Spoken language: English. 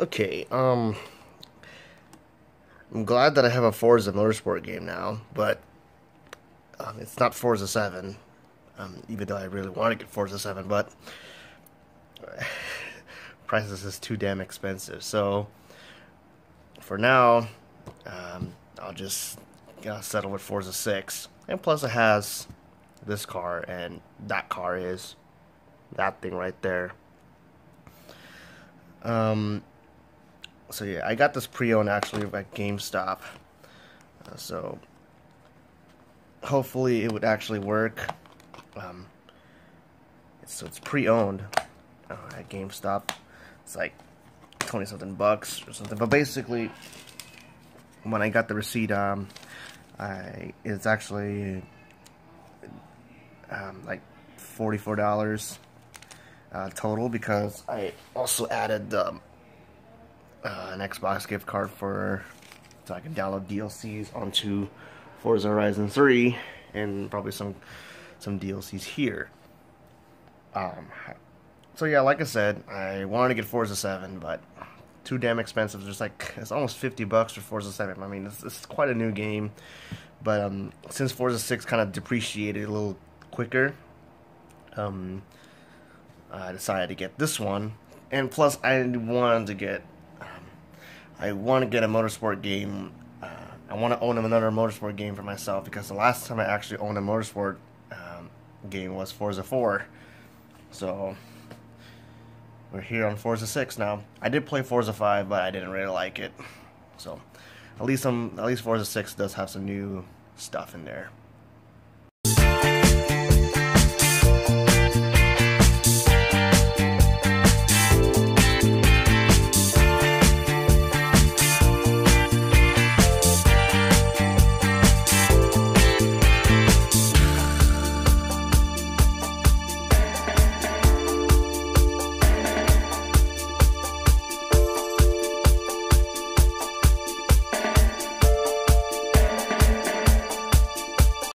Okay, um, I'm glad that I have a Forza Motorsport game now, but um, it's not Forza 7, um, even though I really want to get Forza 7, but prices is too damn expensive. So for now, um, I'll just settle with Forza 6. And plus, it has this car, and that car is that thing right there. Um, so yeah, I got this pre-owned actually at GameStop. Uh, so hopefully it would actually work. Um, so it's pre-owned uh, at GameStop. It's like 20 something bucks or something. But basically, when I got the receipt, um, I it's actually um, like $44 uh, total because I also added um, uh, an Xbox gift card for so I can download DLCs onto Forza Horizon 3 and probably some some DLCs here. Um, so yeah, like I said, I wanted to get Forza 7, but too damn expensive. It's like it's almost 50 bucks for Forza 7. I mean, it's, it's quite a new game, but um, since Forza 6 kind of depreciated a little quicker, um, I decided to get this one. And plus, I wanted to get I want to get a motorsport game. Uh, I want to own another motorsport game for myself because the last time I actually owned a motorsport um, game was Forza 4. So we're here on Forza 6 now. I did play Forza 5, but I didn't really like it. So at least some, at least Forza 6 does have some new stuff in there.